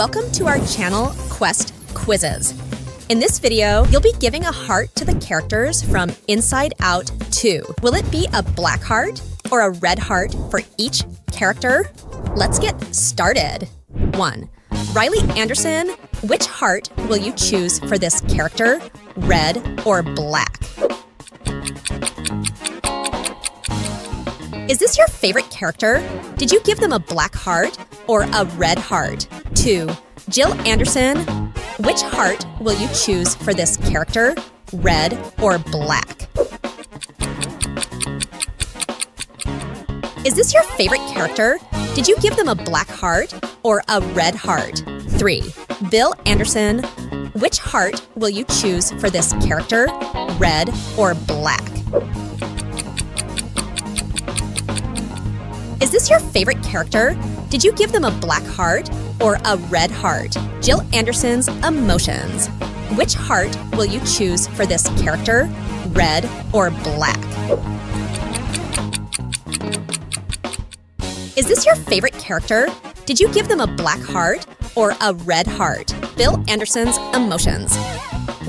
Welcome to our channel, Quest Quizzes. In this video, you'll be giving a heart to the characters from Inside Out 2. Will it be a black heart or a red heart for each character? Let's get started. 1. Riley Andersen, which heart will you choose for this character, red or black? Is this your favorite character? Did you give them a black heart or a red heart? 2. Jill Andersen, which heart will you choose for this character, red or black? Is this your favorite character? Did you give them a black heart or a red heart? 3. Bill Andersen, which heart will you choose for this character, red or black? Is this your favorite character? Did you give them a black heart or a red heart? Jill Andersen's Emotions. Which heart will you choose for this character, red or black? Is this your favorite character? Did you give them a black heart or a red heart? Bill Andersen's Emotions.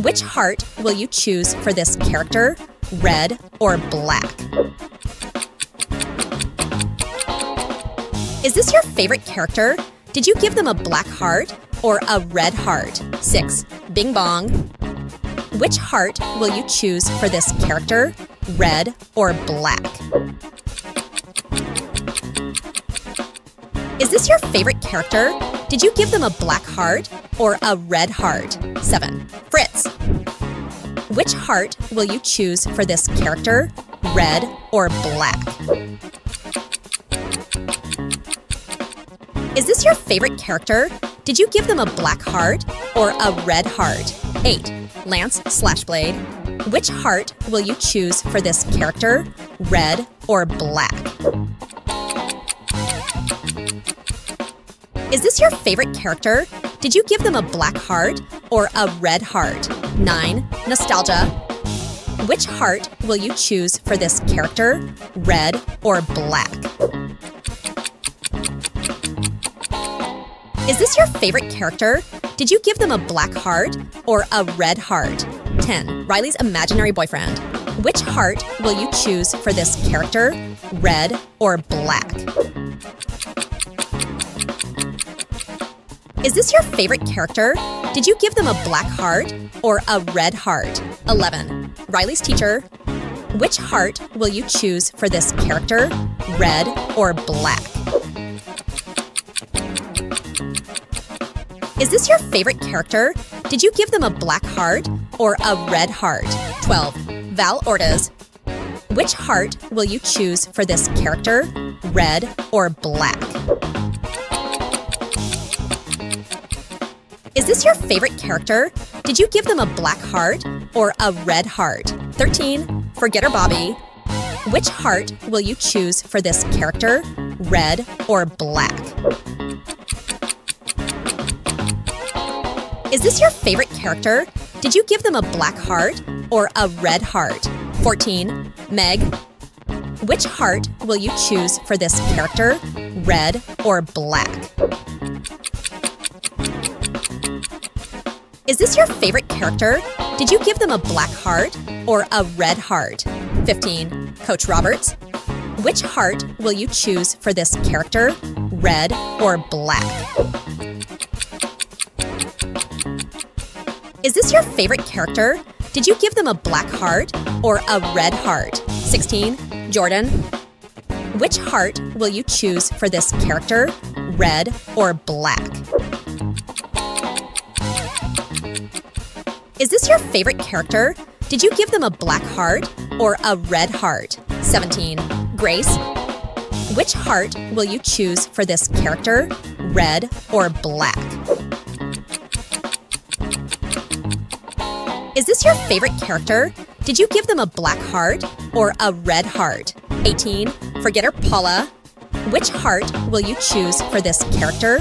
Which heart will you choose for this character, red or black? Is this your favorite character? Did you give them a black heart or a red heart? 6. Bing Bong. Which heart will you choose for this character, red or black? Is this your favorite character? Did you give them a black heart or a red heart? 7. Fritz. Which heart will you choose for this character, red or black? Is this your favorite character? Did you give them a black heart or a red heart? 8. Lance Slashblade. Which heart will you choose for this character, red or black? Is this your favorite character? Did you give them a black heart or a red heart? 9. Nostalgia. Which heart will you choose for this character, red or black? Is this your favorite character? Did you give them a black heart or a red heart? 10. Riley's imaginary boyfriend. Which heart will you choose for this character, red or black? Is this your favorite character? Did you give them a black heart or a red heart? 11. Riley's teacher. Which heart will you choose for this character, red or black? Is this your favorite character? Did you give them a black heart or a red heart? 12. Val Ortiz. Which heart will you choose for this character, red or black? Is this your favorite character? Did you give them a black heart or a red heart? 13. Forgetter Bobby. Which heart will you choose for this character, red or black? Is this your favorite character? Did you give them a black heart or a red heart? 14. Meg. Which heart will you choose for this character, red or black? Is this your favorite character? Did you give them a black heart or a red heart? 15. Coach Roberts. Which heart will you choose for this character, red or black? Is this your favorite character? Did you give them a black heart or a red heart? 16. Jordan. Which heart will you choose for this character, red or black? Is this your favorite character? Did you give them a black heart or a red heart? 17. Grace. Which heart will you choose for this character, red or black? Is this your favorite character? Did you give them a black heart or a red heart? 18. Forgetter Paula. Which heart will you choose for this character,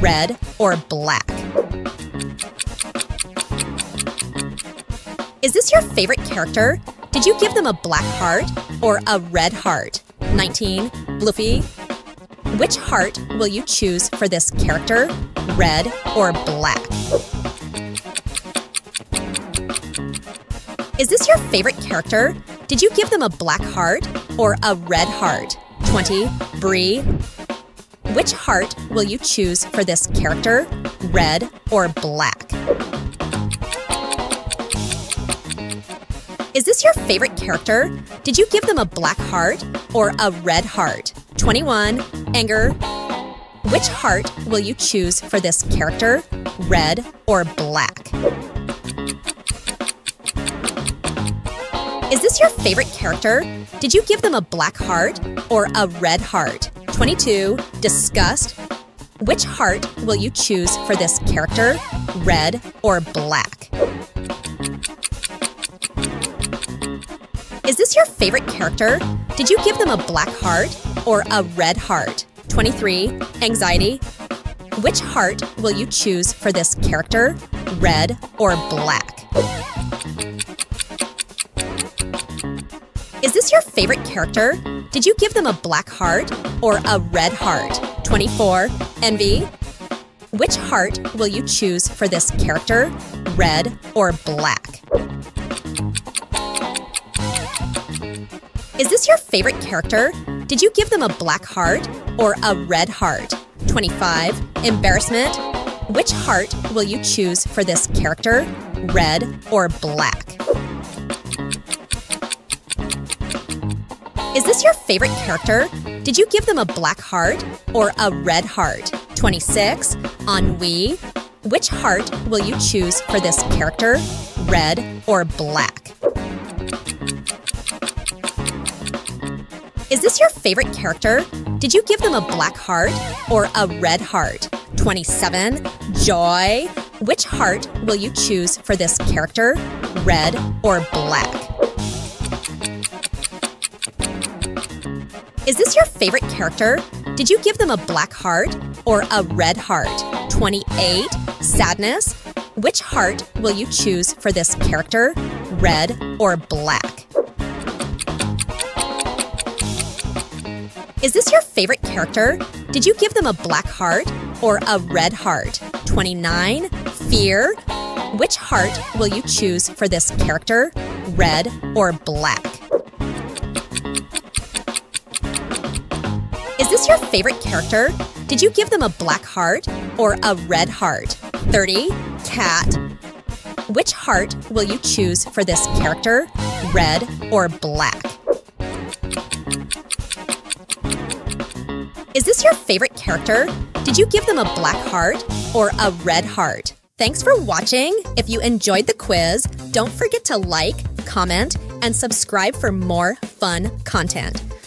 red or black? Is this your favorite character? Did you give them a black heart or a red heart? 19. Bloofy. Which heart will you choose for this character, red, or black? Is this your favorite character? Did you give them a black heart or a red heart? 20. Bree. Which heart will you choose for this character, red or black? Is this your favorite character? Did you give them a black heart or a red heart? 21. Anger. Which heart will you choose for this character, red or black? Is this your favorite character? Did you give them a black heart or a red heart? 22. Disgust. Which heart will you choose for this character, red or black? Is this your favorite character? Did you give them a black heart or a red heart? 23. Anxiety. Which heart will you choose for this character, red or black? Is this your favorite character? Did you give them a black heart or a red heart? 24. Envy. Which heart will you choose for this character, red or black? Is this your favorite character? Did you give them a black heart or a red heart? 25. Embarrassment. Which heart will you choose for this character, red or black? Is this your favorite character? Did you give them a black heart or a red heart? 26. Ennui. Which heart will you choose for this character, red or black? Is this your favorite character? Did you give them a black heart or a red heart? 27. Joy. Which heart will you choose for this character, red or black? Is this your favorite character? Did you give them a black heart or a red heart? 28. Sadness. Which heart will you choose for this character, red or black? Is this your favorite character? Did you give them a black heart or a red heart? 29. Fear. Which heart will you choose for this character, red or black? Is this your favorite character? Did you give them a black heart or a red heart? 30. Cat. Which heart will you choose for this character, red or black? Is this your favorite character? Did you give them a black heart or a red heart? Thanks for watching. If you enjoyed the quiz, don't forget to like, comment, and subscribe for more fun content.